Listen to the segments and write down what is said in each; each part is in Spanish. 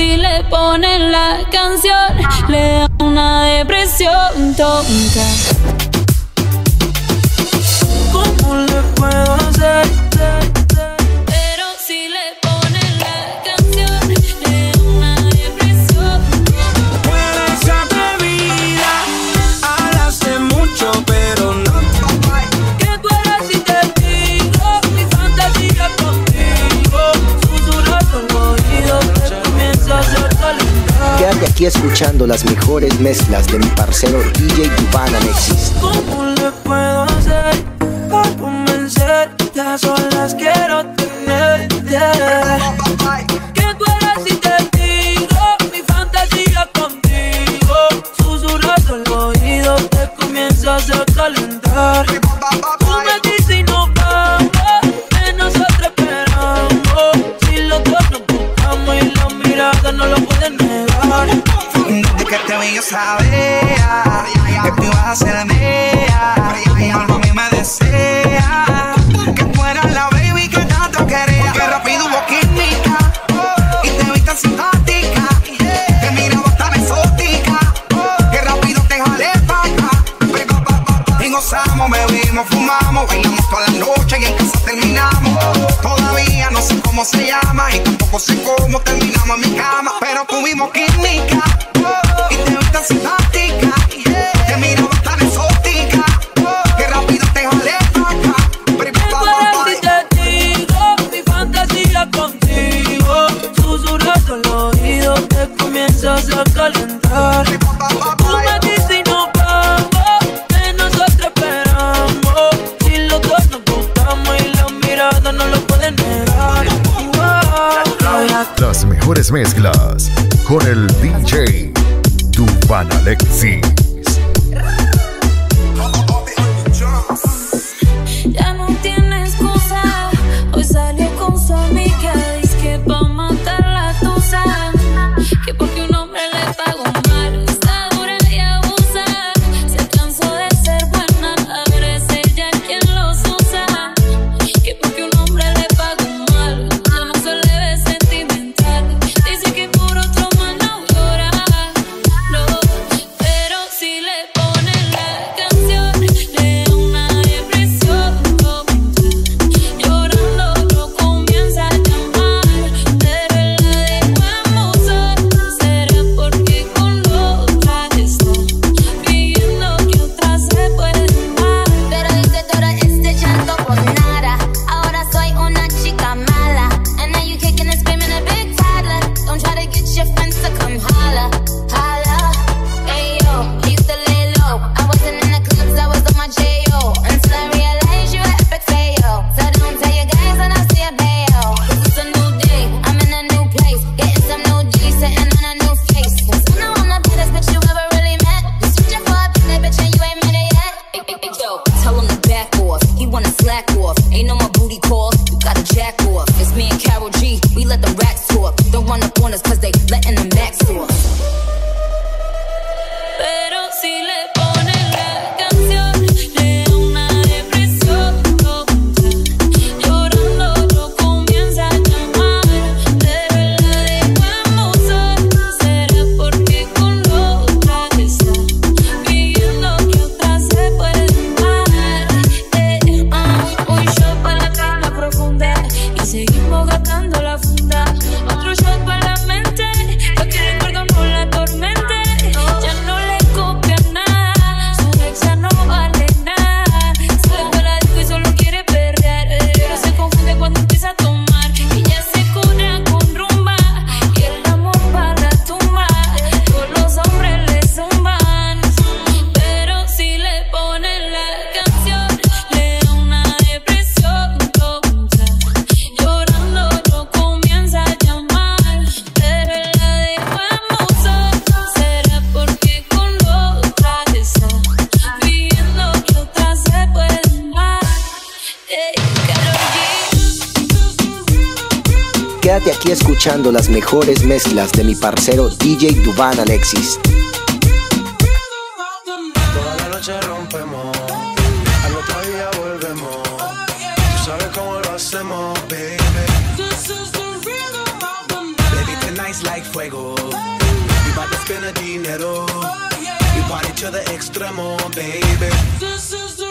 si le ponen la canción, le da una depresión tonta. ¿Cómo le puedo hacer? escuchando las mejores mezclas de mi parcero DJ Duban Alexis. ¿Cómo le puedo. cómo se llama y tampoco sé cómo terminamos en mi cama, pero tuvimos química. Oh, y te viste las mejores mezclas con el DJ Duban Alexi. him to back off. He wanna slack off. Ain't no more booty calls, you gotta jack off. It's me and Carol G, we let the racks talk. Don't run up on us cause they letting the max off. Quédate aquí escuchando las mejores mezclas de mi parcero DJ Duban Alexis. Toda la noche rompemos, al otro día volvemos. Tú sabes cómo lo hacemos, baby. This is the rhythm of the night. Baby, tonight's like fuego. We bout to spend the dinero. We party to the extremo, baby. This is the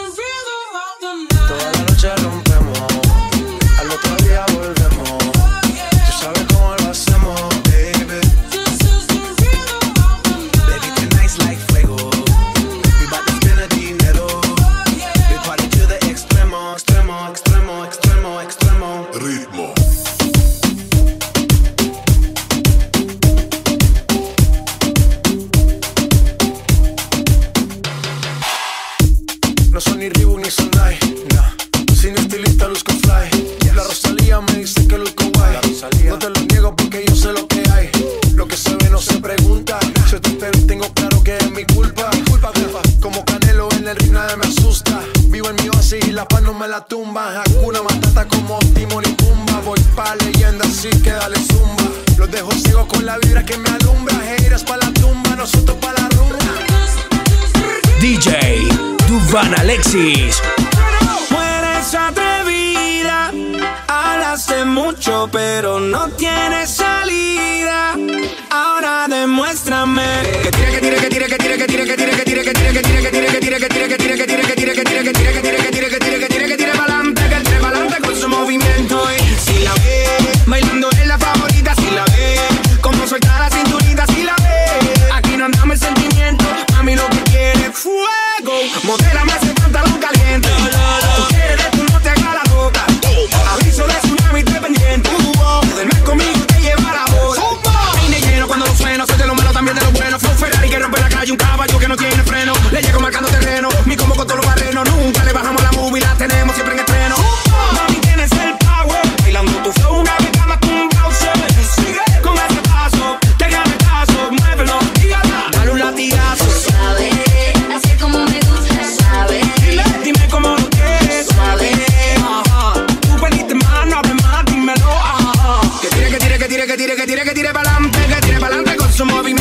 son ni Sonai, nah. Sin estilista luzco fly. La Rosalía me dice que luzco guay. No te lo niego porque yo sé lo que hay. Lo que se ve no se pregunta. Si te espero tengo claro que es mi culpa. culpa, culpa. Como Canelo en el ring nadie me asusta. Vivo en mi oasis y la paz no me la tumba. Hakuna Matata como Timon y Pumba. Voy pa' leyenda así que dale zumba. Los dejo ciego con la vibra que me alumbra. Heiras pa' la Duvan Alexis. Mueres atrevida, hablas de mucho pero no tienes salida. Ahora demuéstrame que tira, que tira, que tira, que tira, que tira, que tira, que tira, que tira, que tira, que tira, que tira, que tira, que tira, que pega, tira pa'lante con su movimiento.